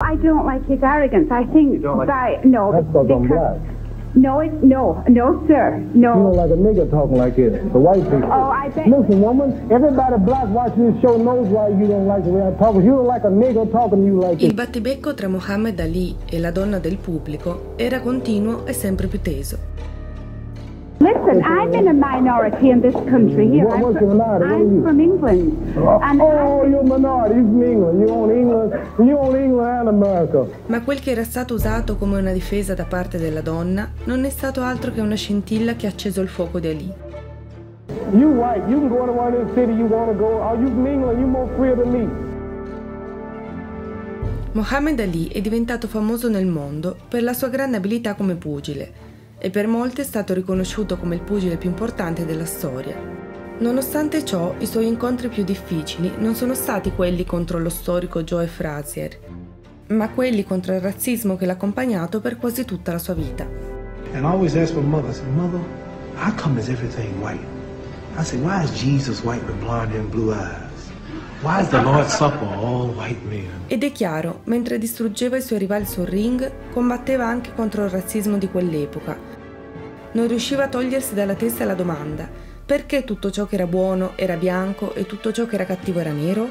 I don't like his arrogance. I think You don't like- by no That's because I'm black. no, it, no, no, sir, You don't no. like a nigga talking like this. The white people. Oh, I bet. Listen, woman, everybody black watching this show knows why you don't like the way I talk. You don't like a nigga talking to you like Il this. battibecco tra Mohammed Ali e la donna del pubblico era continuo e sempre più teso. Listen, I'm in a minority in this country here. What- I'm, what's? What are I'm you? from England, and Oh, you're a minority. You from England. You own England. You own England and America. Ma quel che era stato usato come una difesa da parte della donna non è stato altro che una scintilla che ha acceso il fuoco di Ali. You white. You can go anywhere in this city you want to go. Are you from England? You more free than me. Mohammed Ali è diventato famoso nel mondo per la sua grande abilità come pugile e per molti è stato riconosciuto come il pugile più importante della storia. Nonostante ciò, i suoi incontri più difficili non sono stati quelli contro lo storico Joe Frazier, ma quelli contro il razzismo che l'ha accompagnato per quasi tutta la sua vita. And I always ask my mother, I said, Mother, how come is everything white? I said, why is Jesus white with blonde and blue eyes? Why is the Lord's Supper all white men? Ed è chiaro, mentre distruggeva i suoi rivali sul ring, combatteva anche contro il razzismo di quell'epoca. Non riusciva a togliersi dalla testa la domanda: perché tutto ciò che era buono era bianco e tutto ciò che era cattivo era nero?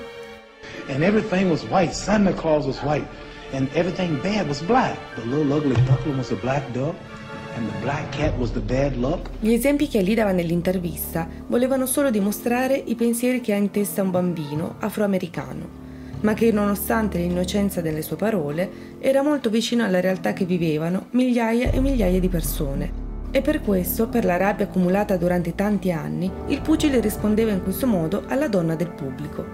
And everything was white. Santa Claus was white. And everything bad was black. The little ugly duckling was a black duck. Gli esempi che Ali dava nell'intervista volevano solo dimostrare i pensieri che ha in testa un bambino afroamericano, ma che nonostante l'innocenza delle sue parole era molto vicino alla realtà che vivevano migliaia e migliaia di persone. E per questo, per la rabbia accumulata durante tanti anni, il pugile rispondeva in questo modo alla donna del pubblico.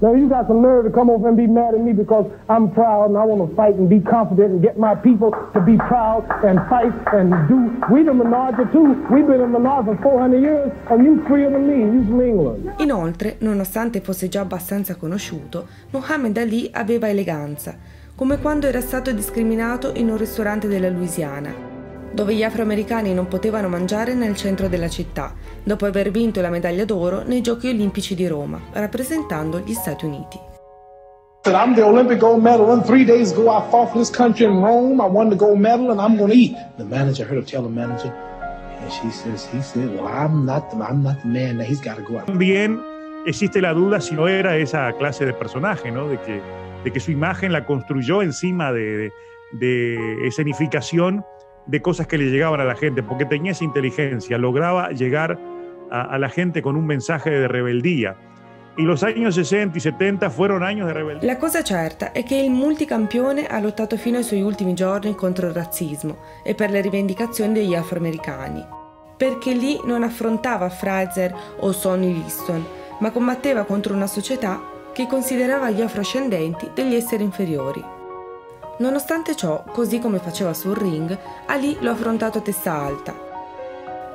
Now you got some nerve to come over and be mad at me because I'm proud and I want to fight and be confident and get my people to be proud and fight and do. We the minority too. We've been a minority for 400 years and you freer than me. You from England. Inoltre, nonostante fosse già abbastanza conosciuto, Muhammad Ali aveva eleganza, come quando era stato discriminato in un ristorante della Louisiana, dove gli afroamericani non potevano mangiare nel centro della città, dopo aver vinto la medaglia d'oro nei Giochi olimpici di Roma, rappresentando gli Stati Uniti. I'm the Olympic gold medalist. Three days ago, I fought for this country in Rome. I won the gold medal, and I'm going to eat. The manager heard her tell the manager, and she says, he said, well, I'm not the, I'm not the man. That he's got to go out. También existe la duda si no era esa clase de personaje, ¿no? De que, de que su imagen la construyó encima de, de, de escenificación de cosas que le llegaban a la gente, porque tenía esa inteligencia, lograba llegar a, a la gente con un mensaje de rebeldía. Y los años 60 y 70 fueron años de rebeldía. La cosa certa è che il multicampione ha lottato fino ai suoi ultimi giorni contro il razzismo e per le rivendicazioni degli afroamericani. Perché lì non affrontava Fraser o Sonny Liston, ma combatteva contro una società che considerava gli afroscendenti degli esseri inferiori. Nonostante ciò, così come faceva sul ring, Ali lo ha affrontato a testa alta,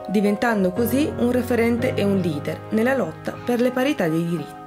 diventando così un referente e un leader nella lotta per le parità dei diritti.